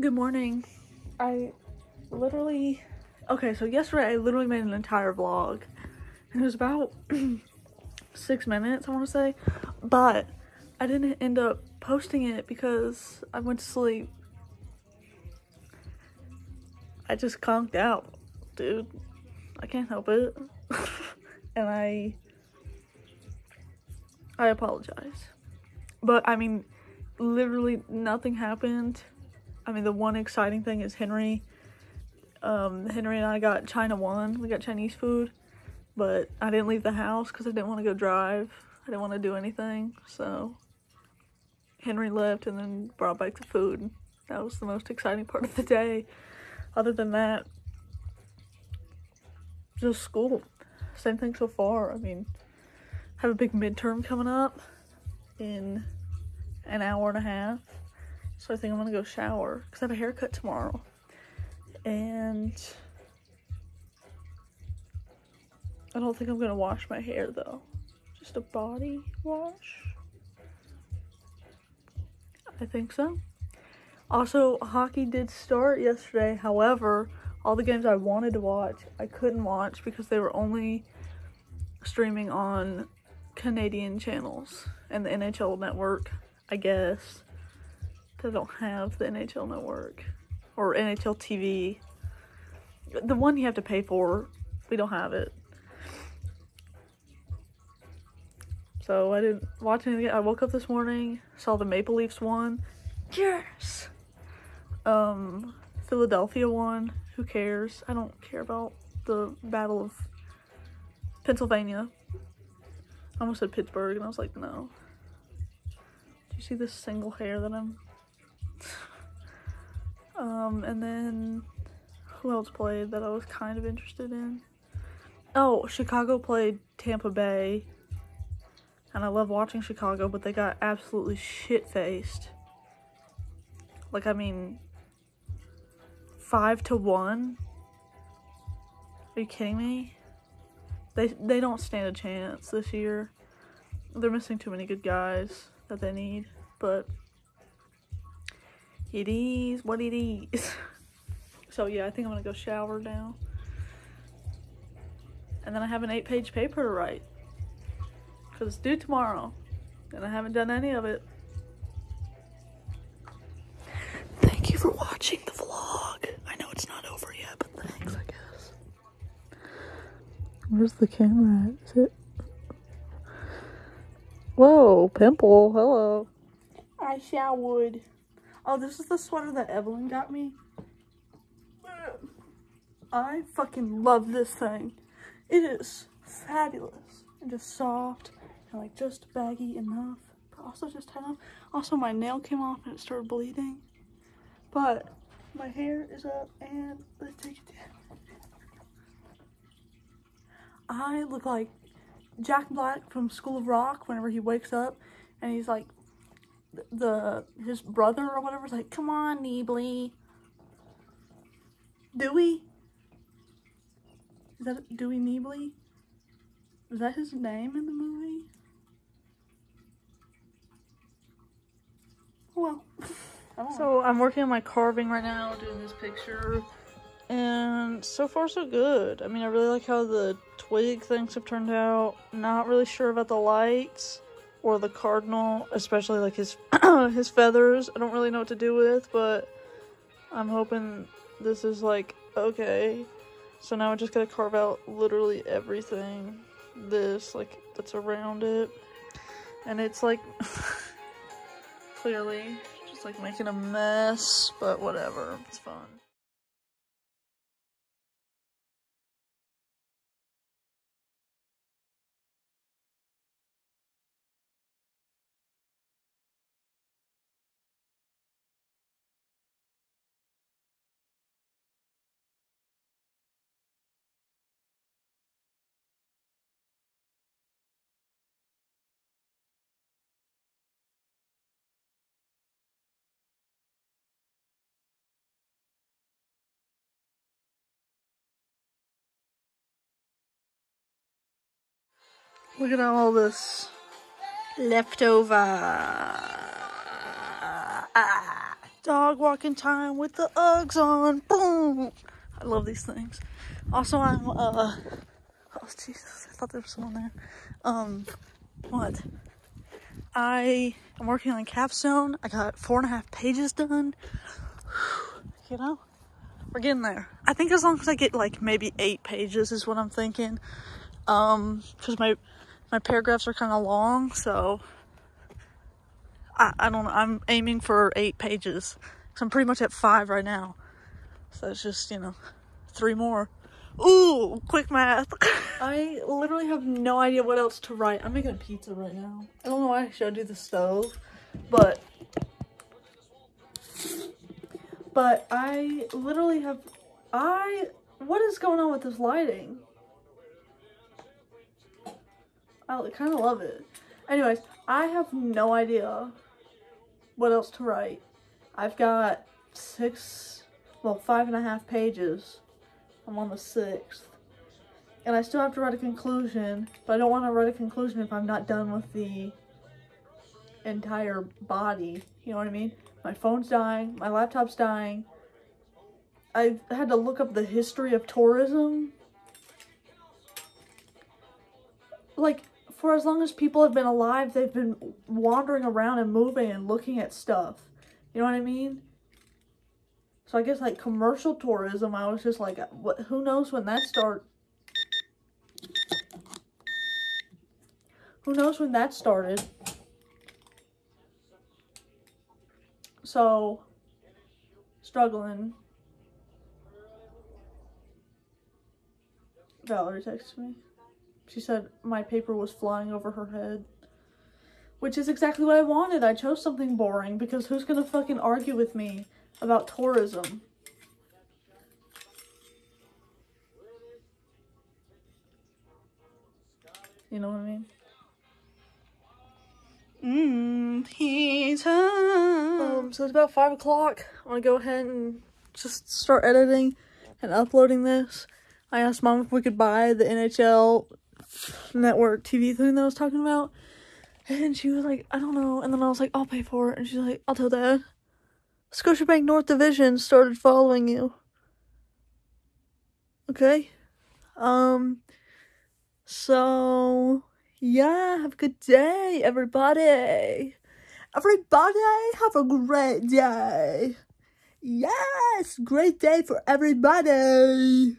Good morning. I literally, okay, so yesterday I literally made an entire vlog. It was about six minutes, I want to say. But I didn't end up posting it because I went to sleep. I just conked out, dude. I can't help it. and I, I apologize. But I mean, literally nothing happened. I mean, the one exciting thing is Henry. Um, Henry and I got China One. We got Chinese food, but I didn't leave the house because I didn't want to go drive. I didn't want to do anything. So Henry left and then brought back the food. That was the most exciting part of the day. Other than that, just school. Same thing so far. I mean, have a big midterm coming up in an hour and a half. So I think I'm gonna go shower because I have a haircut tomorrow. And I don't think I'm gonna wash my hair though. Just a body wash. I think so. Also, hockey did start yesterday. However, all the games I wanted to watch, I couldn't watch because they were only streaming on Canadian channels and the NHL network, I guess. They don't have the NHL network or NHL TV. The one you have to pay for, we don't have it. So I didn't watch anything. I woke up this morning, saw the Maple Leafs won. Yes. Um, Philadelphia won. Who cares? I don't care about the Battle of Pennsylvania. I almost said Pittsburgh, and I was like, no. Do you see this single hair that I'm? Um, and then who else played that I was kind of interested in? Oh, Chicago played Tampa Bay and I love watching Chicago, but they got absolutely shit faced. Like, I mean, five to one. Are you kidding me? They they don't stand a chance this year. They're missing too many good guys that they need, but it is what it is. so yeah, I think I'm gonna go shower now. And then I have an eight page paper to write because it's due tomorrow and I haven't done any of it. Thank you for watching the vlog. I know it's not over yet, but thanks, I guess. Where's the camera at? Is it? Whoa, pimple. Hello. I showered. Oh, this is the sweater that Evelyn got me. I fucking love this thing. It is fabulous and just soft and like just baggy enough, but also just tight enough. Also, my nail came off and it started bleeding, but my hair is up and let's take it down. I look like Jack Black from School of Rock whenever he wakes up and he's like the his brother or whatever is like, come on, Neebly. Dewey? Is that Dewey Neebly? Is that his name in the movie? Oh, well. So I'm working on my carving right now, doing this picture, and so far so good. I mean, I really like how the twig things have turned out. Not really sure about the lights or the cardinal, especially like his his feathers. I don't really know what to do with, but I'm hoping this is like okay. So now I just gotta carve out literally everything. This like that's around it, and it's like. clearly. Just like making a mess, but whatever. It's fun. Look at all this leftover. Ah. Dog walking time with the Uggs on. Boom. I love these things. Also, I'm, uh, oh, Jesus, I thought there was someone there. Um, what? I am working on capstone. I got four and a half pages done. You know, we're getting there. I think as long as I get like maybe eight pages is what I'm thinking. Um, cause my, my paragraphs are kind of long, so I, I don't know. I'm aiming for eight pages. Cause I'm pretty much at five right now. So it's just, you know, three more. Ooh, quick math. I literally have no idea what else to write. I'm making a pizza right now. I don't know why I showed you the stove, but but I literally have I what is going on with this lighting? I kind of love it. Anyways, I have no idea what else to write. I've got six, well, five and a half pages I'm on the sixth. And I still have to write a conclusion, but I don't want to write a conclusion if I'm not done with the entire body. You know what I mean? My phone's dying, my laptop's dying. I had to look up the history of tourism. Like, for as long as people have been alive, they've been wandering around and moving and looking at stuff. You know what I mean? So I guess like commercial tourism, I was just like, what? Who knows when that start? Who knows when that started? So, struggling. Valerie texted me. She said my paper was flying over her head. Which is exactly what I wanted. I chose something boring because who's gonna fucking argue with me about tourism. You know what I mean? Mmm, pizza. Um, so it's about 5 o'clock. I want to go ahead and just start editing and uploading this. I asked mom if we could buy the NHL network TV thing that I was talking about. And she was like, I don't know. And then I was like, I'll pay for it. And she's like, I'll tell dad. Scotiabank North Division started following you. Okay? Um, so, yeah, have a good day, everybody. Everybody, have a great day. Yes, great day for everybody.